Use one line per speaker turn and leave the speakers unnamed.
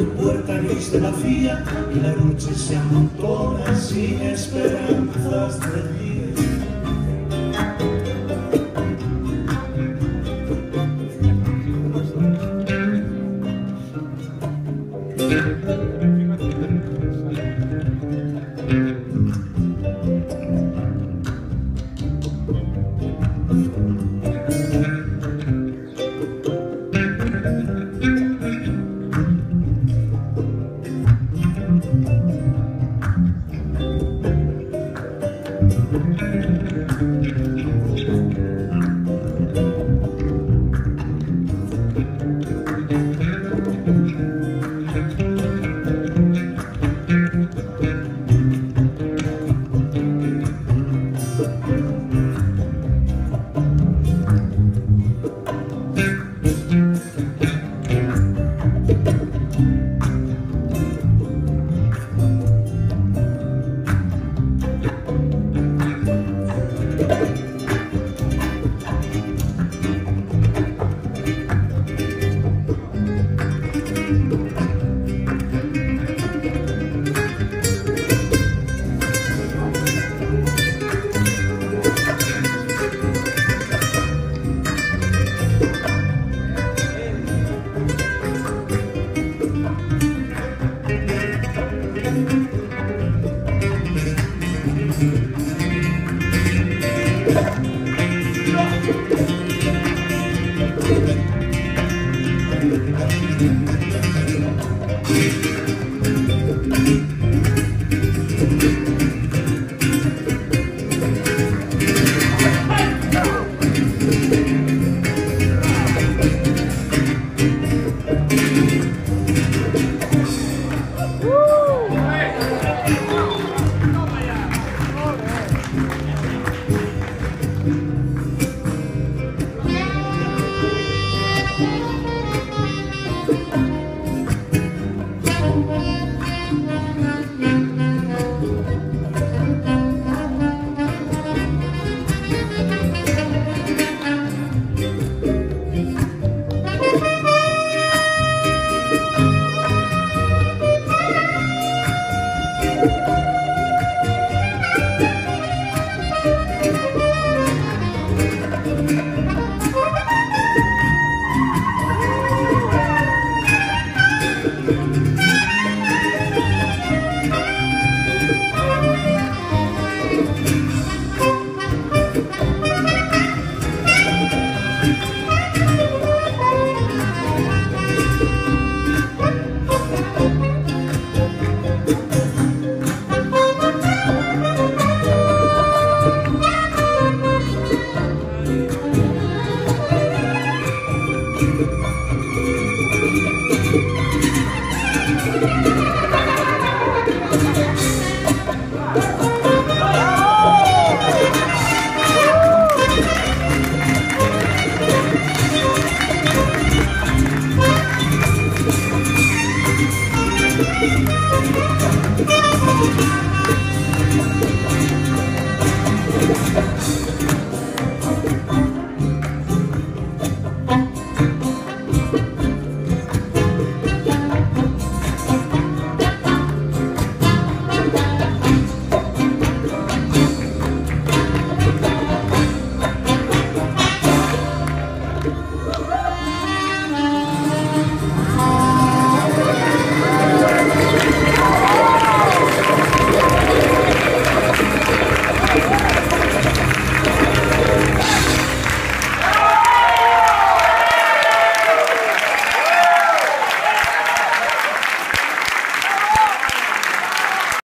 tu puerta gris de la fía y la noche se amontona sin esperanzas de día. Thank you.